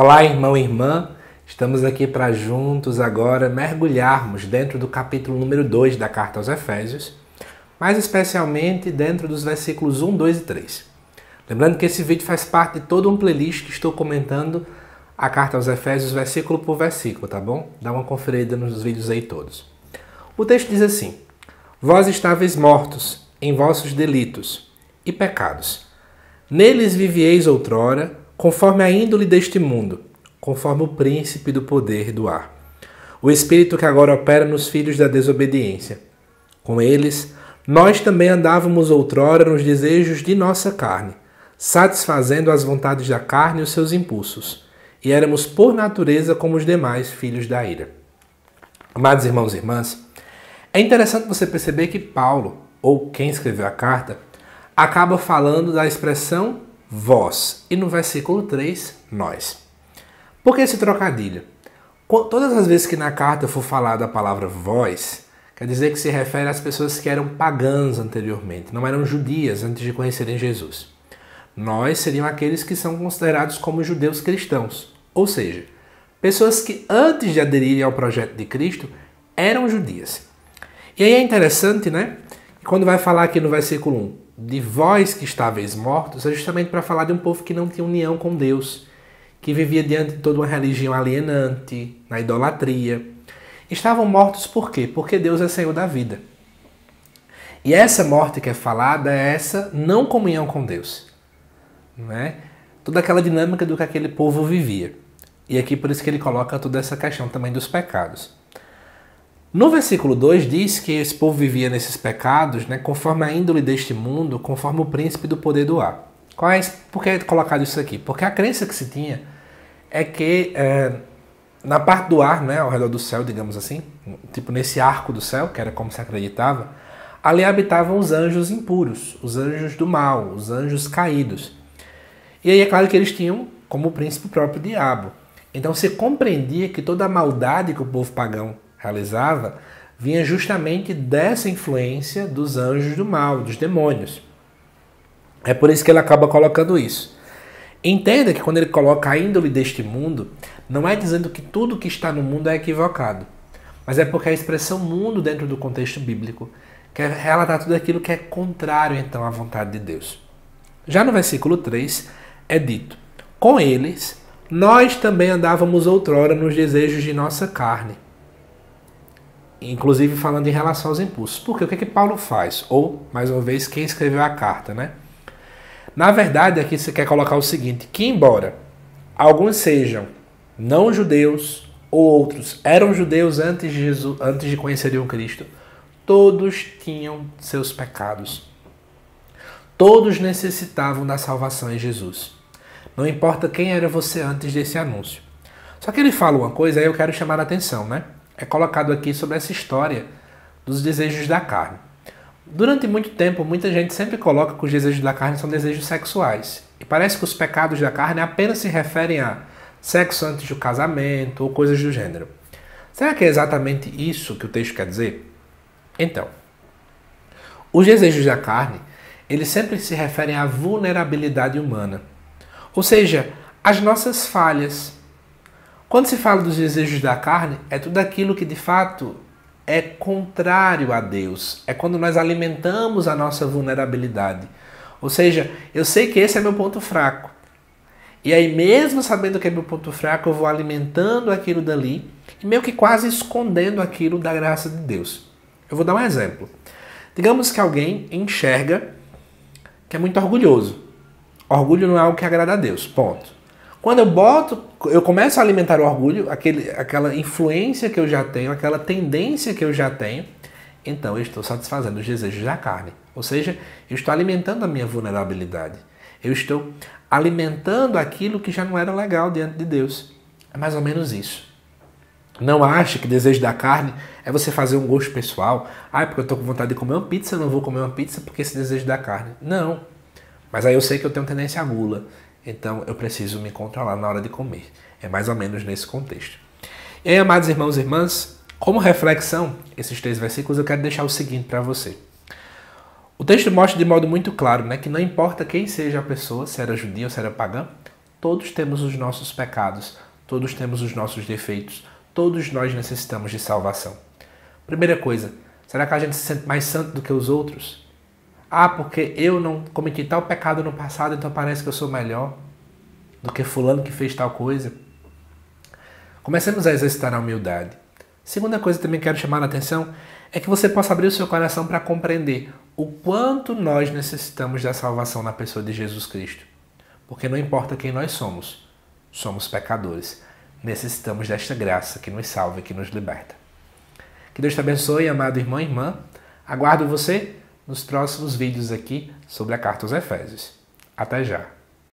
Olá, irmão e irmã. Estamos aqui para juntos agora mergulharmos dentro do capítulo número 2 da carta aos Efésios, mais especialmente dentro dos versículos 1, 2 e 3. Lembrando que esse vídeo faz parte de todo um playlist que estou comentando a carta aos Efésios versículo por versículo, tá bom? Dá uma conferida nos vídeos aí todos. O texto diz assim: Vós estáveis mortos em vossos delitos e pecados. Neles vivieis outrora, conforme a índole deste mundo, conforme o príncipe do poder do ar. O espírito que agora opera nos filhos da desobediência. Com eles, nós também andávamos outrora nos desejos de nossa carne, satisfazendo as vontades da carne e os seus impulsos, e éramos por natureza como os demais filhos da ira. Amados irmãos e irmãs, é interessante você perceber que Paulo, ou quem escreveu a carta, acaba falando da expressão vós. E no versículo 3, nós. Por que esse trocadilho? Todas as vezes que na carta for falada a palavra vós, quer dizer que se refere às pessoas que eram pagãs anteriormente, não eram judias antes de conhecerem Jesus. Nós seriam aqueles que são considerados como judeus cristãos, ou seja, pessoas que antes de aderirem ao projeto de Cristo eram judias. E aí é interessante, né? Quando vai falar aqui no versículo 1, de vós que estáveis mortos é justamente para falar de um povo que não tinha união com Deus, que vivia diante de toda uma religião alienante, na idolatria. Estavam mortos por quê? Porque Deus é Senhor da vida. E essa morte que é falada é essa não comunhão com Deus. Não é? Toda aquela dinâmica do que aquele povo vivia. E aqui por isso que ele coloca toda essa questão também dos pecados. No versículo 2 diz que esse povo vivia nesses pecados, né, conforme a índole deste mundo, conforme o príncipe do poder do ar. Qual é, por que é colocado isso aqui? Porque a crença que se tinha é que é, na parte do ar, né, ao redor do céu, digamos assim, tipo nesse arco do céu, que era como se acreditava, ali habitavam os anjos impuros, os anjos do mal, os anjos caídos. E aí é claro que eles tinham como príncipe o próprio diabo. Então você compreendia que toda a maldade que o povo pagão realizava vinha justamente dessa influência dos anjos do mal, dos demônios. É por isso que ele acaba colocando isso. Entenda que quando ele coloca a índole deste mundo, não é dizendo que tudo que está no mundo é equivocado, mas é porque a expressão mundo dentro do contexto bíblico quer relatar tudo aquilo que é contrário então à vontade de Deus. Já no versículo 3 é dito: Com eles nós também andávamos outrora nos desejos de nossa carne inclusive falando em relação aos impulsos. Porque o que, é que Paulo faz? Ou, mais uma vez, quem escreveu a carta, né? Na verdade, aqui você quer colocar o seguinte: que embora alguns sejam não judeus, ou outros eram judeus antes de, Jesus, antes de conhecerem o Cristo, todos tinham seus pecados. Todos necessitavam da salvação em Jesus. Não importa quem era você antes desse anúncio. Só que ele fala uma coisa aí eu quero chamar a atenção, né? É colocado aqui sobre essa história dos desejos da carne. Durante muito tempo, muita gente sempre coloca que os desejos da carne são desejos sexuais. E parece que os pecados da carne apenas se referem a sexo antes do casamento ou coisas do gênero. Será que é exatamente isso que o texto quer dizer? Então, os desejos da carne, eles sempre se referem à vulnerabilidade humana. Ou seja, às nossas falhas, quando se fala dos desejos da carne, é tudo aquilo que de fato é contrário a Deus. É quando nós alimentamos a nossa vulnerabilidade. Ou seja, eu sei que esse é meu ponto fraco. E aí, mesmo sabendo que é meu ponto fraco, eu vou alimentando aquilo dali e meio que quase escondendo aquilo da graça de Deus. Eu vou dar um exemplo. Digamos que alguém enxerga que é muito orgulhoso. Orgulho não é algo que agrada a Deus. Ponto. Quando eu boto, eu começo a alimentar o orgulho, aquele, aquela influência que eu já tenho, aquela tendência que eu já tenho, então eu estou satisfazendo os desejos da carne. Ou seja, eu estou alimentando a minha vulnerabilidade. Eu estou alimentando aquilo que já não era legal diante de Deus. É mais ou menos isso. Não ache que desejo da carne é você fazer um gosto pessoal. Ah, porque eu estou com vontade de comer uma pizza, não vou comer uma pizza porque esse desejo da carne. Não. Mas aí eu sei que eu tenho tendência à gula. Então eu preciso me controlar na hora de comer. É mais ou menos nesse contexto. E aí, amados irmãos e irmãs, como reflexão, esses três versículos eu quero deixar o seguinte para você. O texto mostra de modo muito claro né, que não importa quem seja a pessoa, se era judia ou se era pagã, Todos temos os nossos pecados, todos temos os nossos defeitos, todos nós necessitamos de salvação. Primeira coisa, será que a gente se sente mais santo do que os outros? Ah, porque eu não cometi tal pecado no passado, então parece que eu sou melhor do que fulano que fez tal coisa. Comecemos a exercitar a humildade. Segunda coisa que também quero chamar a atenção é que você possa abrir o seu coração para compreender o quanto nós necessitamos da salvação na pessoa de Jesus Cristo. Porque não importa quem nós somos, somos pecadores. Necessitamos desta graça que nos salva e que nos liberta. Que Deus te abençoe, amado irmão e irmã. Aguardo você nos próximos vídeos aqui sobre a carta aos Efésios. Até já!